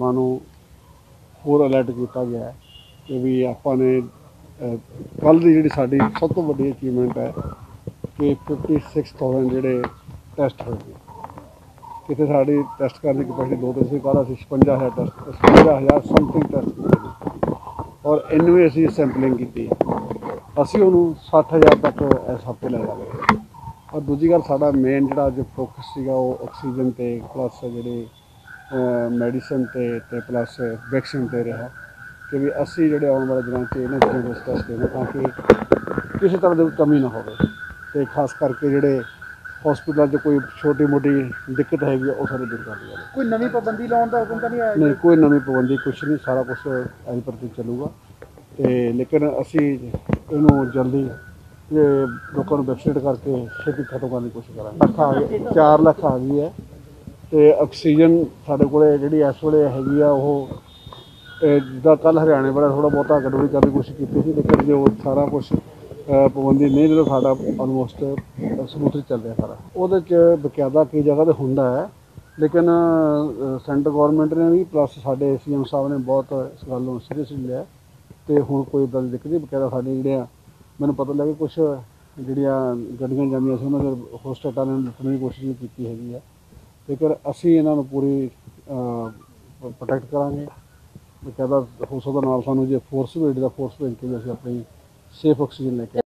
ਮਾਨੂੰ ਹੋਰ ਅਲਰਟ ਕੀਤਾ ਗਿਆ ਹੈ ਕਿ ਵੀ ਆਪਾਂ ਨੇ ਕੱਲ ਦੀ ਜਿਹੜੀ ਸਾਡੀ ਸਭ ਤੋਂ ਵੱਡੀ ਅਚੀਵਮੈਂਟ ਹੈ ਕਿ 56000 ਜਿਹੜੇ ਟੈਸਟ ਹੋਏ ਨੇ। ਕਿਤੇ ਸਾਡੀ ਟੈਸਟ ਕਰਨ ਦੀ ਕਪੈਸਿਟੀ ਦੋ ਤੋਂ ਸੀ ਕੱਲ੍ਹ ਅਸੀਂ 56000 ਟੈਸਟ 56000 ਸਮਥਿੰਗ ਟੈਸਟ ਕੀਤੇ ਔਰ ਇਹਨੂੰ ਅਸੀਂ ਸੈਂਪਲਿੰਗ ਕੀਤੀ ਅਸੀਂ ਉਹਨੂੰ 60000 ਤੱਕ ਇਸ ਹਫ਼ਤੇ ਲੈ ਜਾਵਾਂਗੇ। ਔਰ ਦੂਜੀ ਗੱਲ, ਸਾਡਾ ਮੇਨ ਜਿਹੜਾ ਅੱਜ ਫੋਕਸ ਸੀਗਾ ਉਹ ਆਕਸੀਜਨ ਤੇ ਪਲੱਸ ਜਿਹੜੇ ਮੈਡੀਸਨ ਤੇ ਤੇ ਪਲੱਸ ਵੈਕਸੀਨ ਤੇ ਰਿਹਾ ਕਿ ਵੀ ਅਸੀਂ ਜਿਹੜੇ ਆਉਣ ਵਾਲੇ ਦਿਨਾਂ 'ਚ ਇਹਨਾਂ ਚੀਜ਼ਾਂ ਦਾ ਸਟੈਸ ਦੇਣਾ ਤਾਂ ਕਿ ਕਿਸੇ ਤਰ੍ਹਾਂ ਦੀ ਕਮੀ ਨਾ ਹੋਵੇ ਤੇ ਖਾਸ ਕਰਕੇ ਜਿਹੜੇ ਹਸਪੀਟਲ 'ਚ ਕੋਈ ਛੋਟੀ ਮੋਟੀ ਦਿੱਕਤ ਹੈਗੀ ਉਹ ਸਾਰੇ ਦੂਰ ਕਰ ਜਾਵੇ ਕੋਈ ਨਵੀਂ ਪਾਬੰਦੀ ਲਾਉਣ ਦਾ ਹੁਕਮ ਤਾਂ ਨਹੀਂ ਆਇਆ? ਨਹੀਂ ਕੋਈ ਨਵੀਂ ਪਾਬੰਦੀ ਕੁਛ ਨਹੀਂ ਸਾਰਾ ਕੁਝ ਐਜ ਪ੍ਰਤੀ ਚੱਲੂਗਾ। ਤੇ ਲੇਕਿਨ ਅਸੀਂ ਇਹਨੂੰ ਜਲਦੀ ਲੋਕਾਂ ਨੂੰ ਵੈਕਸੀਨੇਟ ਕਰਕੇ ਛੇਤੀ ਖਤਮ ਕਰਨ ਦੀ ਕੋਸ਼ਿਸ਼ ਕਰਾਂਗੇ। ਲੱਖ ਆ ਗਏ। 4 ਲੱਖ ਆ ਗਈ ਹੈ। ਤੇ ਆਕਸੀਜਨ ਸਾਡੇ ਕੋਲੇ ਜਿਹੜੀ ਇਸ ਵੇਲੇ ਹੈਗੀ ਆ ਉਹ ਇਹ ਜਿੱਦਾਂ ਕੱਲ ਹਰਿਆਣੇ ਵਾਲਾ ਥੋੜਾ ਬਹੁਤਾ ਗੜਬੜੀ ਕਰਨ ਦੀ ਕੋਸ਼ਿਸ਼ ਕੀਤੀ ਸੀ, ਲੇਕਿਨ ਜੇ ਉਹ ਸਾਰਾ ਕੁਝ ਪਾਬੰਦੀ ਨਹੀਂ, ਜਦੋਂ ਸਾਡਾ ਆਲਮੋਸਟ ਸਮੂਥਲੀ ਚੱਲ ਰਿਹਾ ਸਾਰਾ। ਉਹਦੇ ਚ ਬਕਾਇਦਾ ਕਈ ਜਗ੍ਹਾ ਤੇ ਹੁੰਦਾ ਹੈ, ਲੇਕਿਨ ਸੈਂਟਰ ਗਵਰਨਮੈਂਟ ਨੇ ਵੀ ਪਲੱਸ ਸਾਡੇ ਸੀਐਮ ਸਾਹਿਬ ਨੇ ਬਹੁਤ ਇਸ ਗੱਲ ਨੂੰ ਸੀਰੀਅਸਲੀ ਲਿਆ। ਤੇ ਹੁਣ ਕੋਈ ਇਦਾਂ ਦਿੱਕਤ ਨਹੀਂ, ਬਕਾਇਦਾ ਸਾਡੇ ਜਿਹੜੀਆਂ, ਮੈਨੂੰ ਪਤਾ ਲੱਗਾ ਕੁਝ ਜਿਹੜੀਆਂ ਗੱਡੀਆਂ ਜਾਂਦੀਆਂ ਸੀ, ਉਹਨਾਂ ਦੇ ਹੋਸਟੇਟਾਂ ਨੇ ਲੁੱਟਣ ਦੀ ਕੋਸ਼ਿਸ਼ ਕੀਤੀ ਹੈਗੀ ਆ। ਲੇਕਿਨ ਅਸੀਂ ਇਹਨਾਂ ਨੂੰ ਪੂਰੀ ਪ੍ਰੋਟੈਕਟ ਕਰਾਂਗੇ, ਬਕਾਇਦਾ ਹੋ ਸਕਦਾ ਨਾਲ ਸਾਨੂੰ ਜੇ ਫੋਰਸ ਵੀ ਦਾ ਫੋਰਸ ਭੇਜ ਕੇ ਵੀ ਅਸੀਂ ਆਪਣੀ ਸੇਫ ਆਕਸੀਜਨ ਲੈ ਕੇ